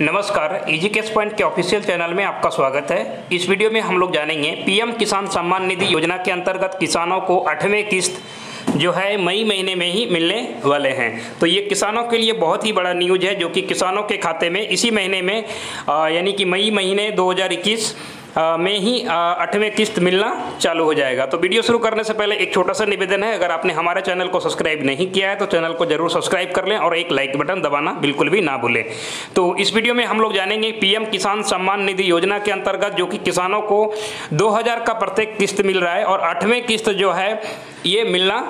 नमस्कार easy case point के official channel में आपका स्वागत है। इस वीडियो में हम लोग जानेंगे पीएम किसान सम्मान निधि योजना के अंतर्गत किसानों को आठवें किस्त जो है मई महीने में ही मिलने वाले हैं। तो ये किसानों के लिए बहुत ही बड़ा न्यूज़ है जो कि किसानों के खाते में इसी महीने में यानी कि मई महीने 2021 आ, में ही आठवें किस्त मिलना चालू हो जाएगा। तो वीडियो शुरू करने से पहले एक छोटा सा निवेदन है, अगर आपने हमारे चैनल को सब्सक्राइब नहीं किया है तो चैनल को ज़रूर सब्सक्राइब कर लें और एक लाइक बटन दबाना बिल्कुल भी ना भूलें। तो इस वीडियो में हम लोग जानेंगे पीएम किसान सम्मान निधि योजना के अंतर्गत जो कि किसानों को 2000 का प्रत्येक किस्त मिल रहा है और आठवें किस्त जो है, ये मिलना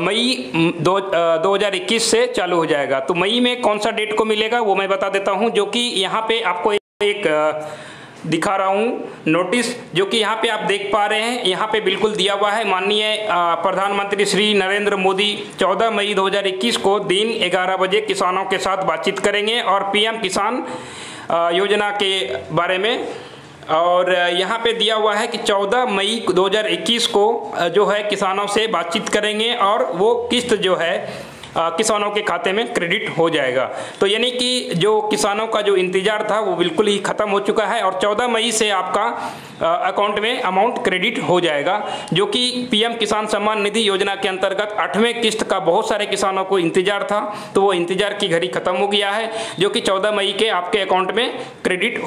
मई दो हज़ार इक्कीस से चालू हो जाएगा। तो मई में कौन सा डेट को मिलेगा, वो मैं बता देता हूँ, जो कि यहाँ पे आपको एक दिखा रहा हूँ। नोटिस जो कि यहाँ पे आप देख पा रहे हैं, यहाँ पे बिल्कुल दिया हुआ है माननीय प्रधानमंत्री श्री नरेंद्र मोदी 14 मई 2021 को दिन 11 बजे किसानों के साथ बातचीत करेंगे और पीएम किसान योजना के बारे में। और यहाँ पे दिया हुआ है कि 14 मई 2021 को जो है किसानों से बातचीत करेंगे और वो किस्त जो है किसानों के खाते में क्रेडिट हो जाएगा। तो यानी कि जो किसानों का जो इंतज़ार था, वो बिल्कुल ही खत्म हो चुका है और 14 मई से आपका अकाउंट में अमाउंट क्रेडिट हो जाएगा, जो कि पीएम किसान सम्मान निधि योजना के अंतर्गत आठवें किस्त का बहुत सारे किसानों को इंतज़ार था तो वो इंतज़ार की घड़ी खत्म हो गया है, जो कि चौदह मई के आपके अकाउंट में क्रेडिट